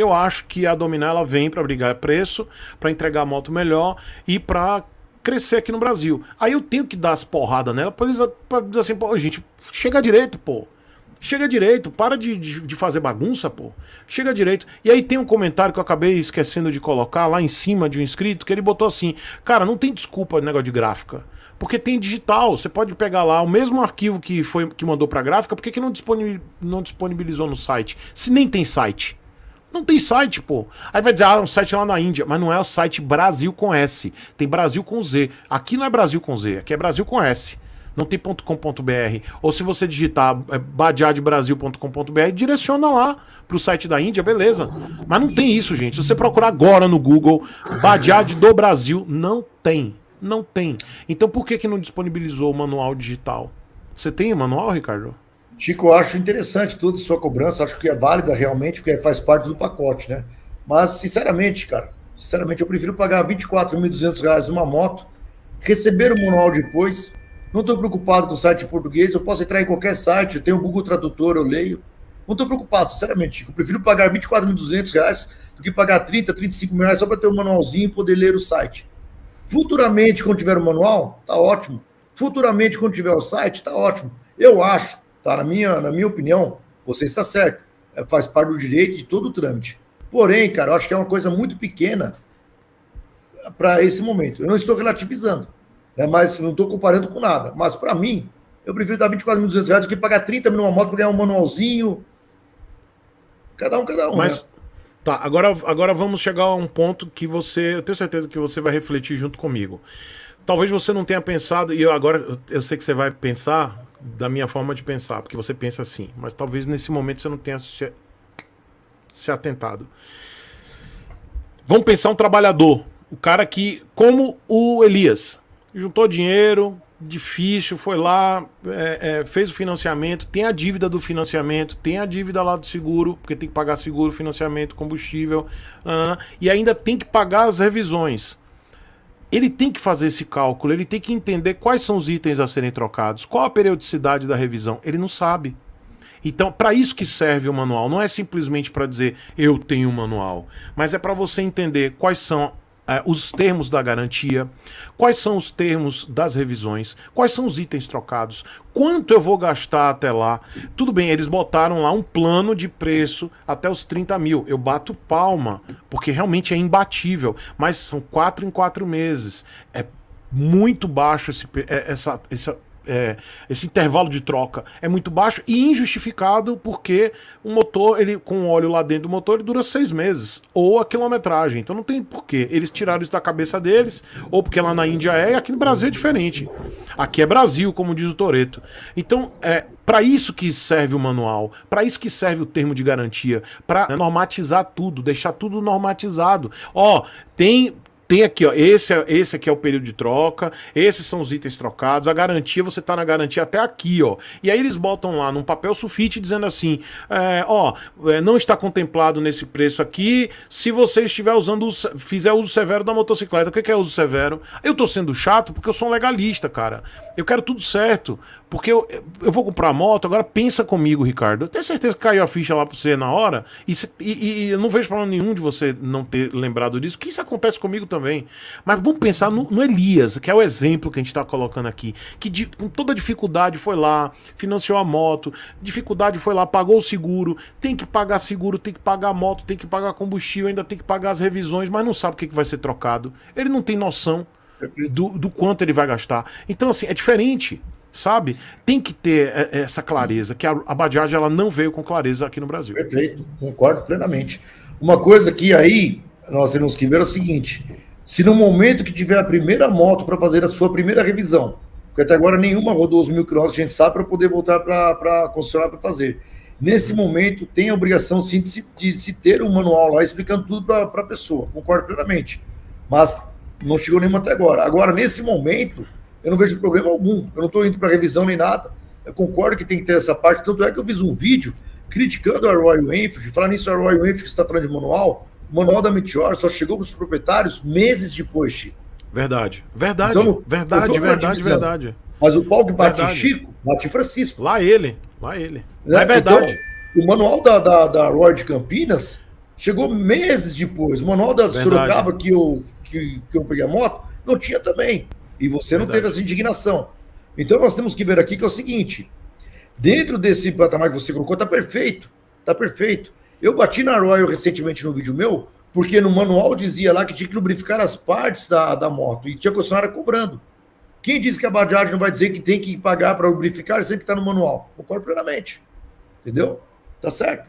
Eu acho que a Dominar ela vem para brigar preço, para entregar a moto melhor e para crescer aqui no Brasil. Aí eu tenho que dar as porradas nela pra, dizer assim, pô, gente, chega direito, pô. Chega direito, para de, de, de, fazer bagunça, pô. Chega direito. E aí tem um comentário que eu acabei esquecendo de colocar lá em cima de um inscrito, que ele botou assim: Cara, não tem desculpa de negócio de gráfica. Porque tem digital. Você pode pegar lá o mesmo arquivo que foi que mandou pra gráfica, por que, não disponibilizou no site? Se nem tem site. Não tem site, pô. Aí vai dizer, ah, um site lá na Índia. Mas não é o site Brasil com S. Tem Brasil com Z. Aqui não é Brasil com Z, aqui é Brasil com S. Não tem .com.br. Ou se você digitar é, badiadbrasil.com.br, direciona lá pro site da Índia, beleza. Mas não tem isso, gente. Se você procurar agora no Google, Badiad do Brasil, não tem. Não tem. Então por que, que não disponibilizou o manual digital? Você tem o manual, Ricardo? Chico, eu acho interessante toda a sua cobrança, acho que é válida realmente, porque faz parte do pacote, né? Mas, sinceramente, cara, sinceramente, eu prefiro pagar R$ 24.200 numa moto, receber o manual depois. Não estou preocupado com o site português, eu posso entrar em qualquer site, eu tenho o Google Tradutor, eu leio. Não estou preocupado, sinceramente, Chico. Eu prefiro pagar R$ 24.200 do que pagar 30, 35 mil reais só para ter um manualzinho e poder ler o site. Futuramente, quando tiver o manual, tá ótimo. Futuramente, quando tiver o site, tá ótimo. Eu acho Tá? Na, minha, na minha opinião, você está certo. É, faz parte do direito de todo o trâmite. Porém, cara, eu acho que é uma coisa muito pequena para esse momento. Eu não estou relativizando, né, mas não estou comparando com nada. Mas para mim, eu prefiro dar 24.200 reais do que pagar 30 mil numa moto para ganhar um manualzinho. Cada um, cada um. Mas, né? tá, agora, agora vamos chegar a um ponto que você, eu tenho certeza que você vai refletir junto comigo. Talvez você não tenha pensado, e eu agora eu sei que você vai pensar, da minha forma de pensar, porque você pensa assim, mas talvez nesse momento você não tenha se, se atentado. Vamos pensar um trabalhador, o cara que, como o Elias, juntou dinheiro, difícil, foi lá, é, é, fez o financiamento, tem a dívida do financiamento, tem a dívida lá do seguro, porque tem que pagar seguro, financiamento, combustível, uh, e ainda tem que pagar as revisões ele tem que fazer esse cálculo, ele tem que entender quais são os itens a serem trocados, qual a periodicidade da revisão. Ele não sabe. Então, para isso que serve o manual. Não é simplesmente para dizer eu tenho um manual, mas é para você entender quais são os termos da garantia, quais são os termos das revisões, quais são os itens trocados, quanto eu vou gastar até lá. Tudo bem, eles botaram lá um plano de preço até os 30 mil. Eu bato palma, porque realmente é imbatível, mas são quatro em quatro meses. É muito baixo esse, é, essa, essa é, esse intervalo de troca é muito baixo e injustificado porque o motor, ele com óleo lá dentro do motor, ele dura seis meses. Ou a quilometragem. Então não tem porquê. Eles tiraram isso da cabeça deles, ou porque lá na Índia é, e aqui no Brasil é diferente. Aqui é Brasil, como diz o Toreto. Então, é para isso que serve o manual, para isso que serve o termo de garantia, para normatizar tudo, deixar tudo normatizado. Ó, tem tem aqui, ó, esse, é, esse aqui é o período de troca, esses são os itens trocados, a garantia, você tá na garantia até aqui, ó. E aí eles botam lá num papel sulfite dizendo assim, é, ó, é, não está contemplado nesse preço aqui, se você estiver usando, fizer uso severo da motocicleta. O que é uso severo? Eu tô sendo chato porque eu sou um legalista, cara. Eu quero tudo certo. Porque eu, eu vou comprar moto, agora pensa comigo, Ricardo. Eu tenho certeza que caiu a ficha lá pra você na hora. E, e, e eu não vejo problema nenhum de você não ter lembrado disso, que isso acontece comigo também. Mas vamos pensar no, no Elias, que é o exemplo que a gente tá colocando aqui. Que de, com toda dificuldade foi lá, financiou a moto, dificuldade foi lá, pagou o seguro, tem que pagar seguro, tem que pagar a moto, tem que pagar combustível, ainda tem que pagar as revisões, mas não sabe o que, que vai ser trocado. Ele não tem noção do, do quanto ele vai gastar. Então, assim, é diferente sabe? Tem que ter é, é, essa clareza, que a, a Bajaj ela não veio com clareza aqui no Brasil. Perfeito, concordo plenamente. Uma coisa que aí nós temos que ver é o seguinte: se no momento que tiver a primeira moto para fazer a sua primeira revisão, porque até agora nenhuma rodou os mil quilômetros, a gente sabe, para poder voltar para a concessionária para fazer. Nesse momento, tem a obrigação sim de se, de se ter um manual lá explicando tudo para a pessoa, concordo plenamente. Mas não chegou nenhuma até agora. Agora, nesse momento, eu não vejo problema algum. Eu não estou indo para revisão nem nada. Eu concordo que tem que ter essa parte. Tanto é que eu fiz um vídeo criticando a Royal Enfield. Falar nisso, a Royal Enfield está falando de manual. O manual da Meteor só chegou para os proprietários meses depois, Chico. Verdade. Verdade. Então, verdade, verdade, verdade. Mas o pau que bate verdade. Chico, bate Francisco. Lá ele. Lá ele. É, é verdade. Então, o manual da, da, da Royal de Campinas Chegou meses depois. O manual da Verdade. Sorocaba que eu, que, que eu peguei a moto, não tinha também. E você Verdade. não teve essa indignação. Então nós temos que ver aqui que é o seguinte: dentro desse patamar que você colocou, tá perfeito. Tá perfeito. Eu bati na Royal recentemente no vídeo meu, porque no manual dizia lá que tinha que lubrificar as partes da, da moto e tinha concessionária cobrando. Quem disse que a Bajaj não vai dizer que tem que pagar para lubrificar, sendo que está no manual? Concordo plenamente. Entendeu? Tá certo.